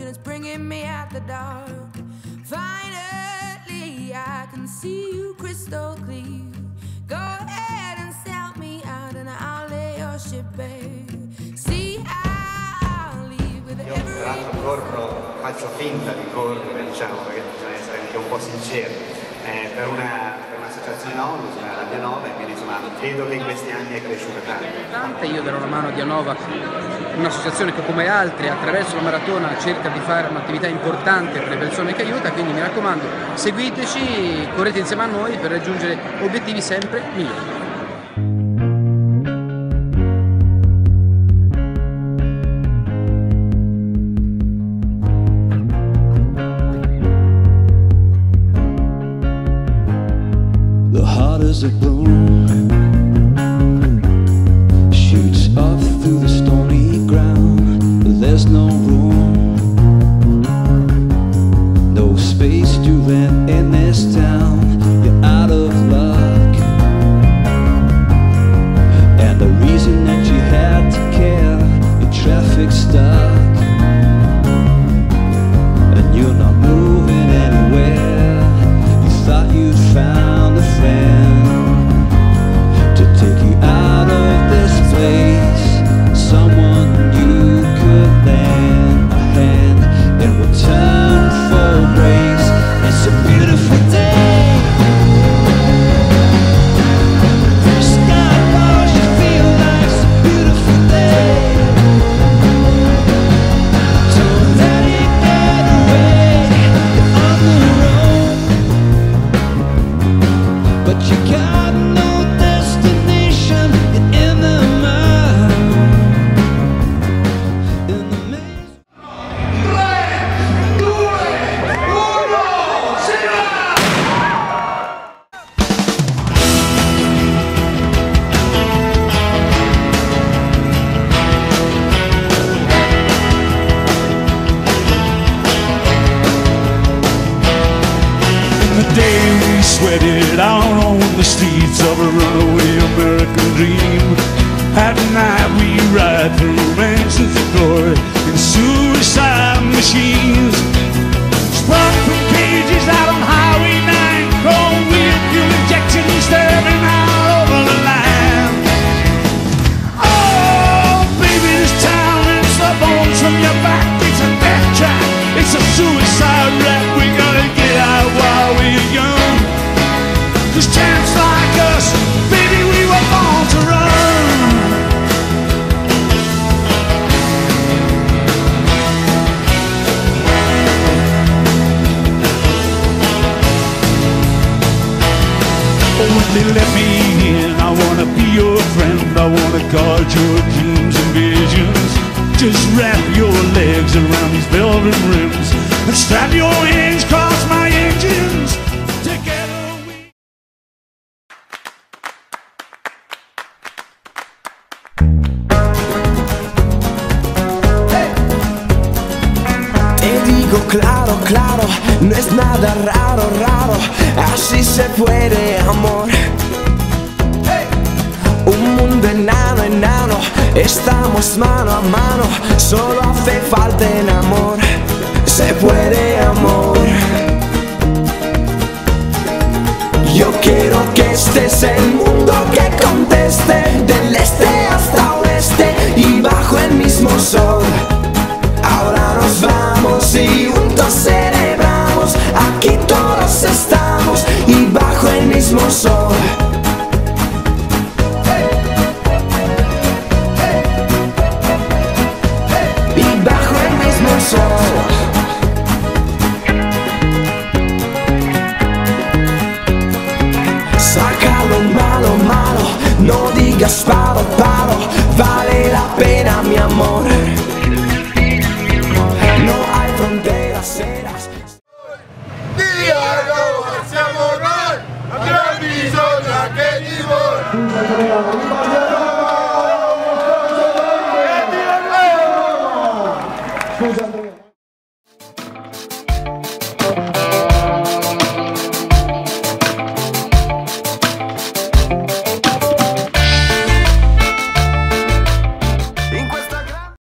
and it's bringing me out the dark. Finally, I can see you crystal clear. Go ahead and sell me out, and I'll lay your ship bare. See, I'll leave with Io tra l'altro corro, faccio finta di correre, diciamo, perché bisogna essere anche un po' sinceri, eh, per, una, per un'associazione ONU, la Via Nova, quindi insomma vedo che in questi anni è cresciuta tanto. Tante, io darò una mano a Dianova, un'associazione che come altre attraverso la maratona cerca di fare un'attività importante per le persone che aiuta, quindi mi raccomando seguiteci, correte insieme a noi per raggiungere obiettivi sempre migliori. was a bloom. Day we sweated out on the streets of a runaway American dream. At night we ride through They let me in, I wanna be your friend. I wanna guard your dreams and visions. Just wrap your legs around these velvet rims and strap your hands across my engines. Together we. Claro, claro, no es nada raro, raro, así se puede, amor. Un mundo enano, enano, estamos mano a mano, solo hace falta el amor. Se puede, amor. Yo quiero que este es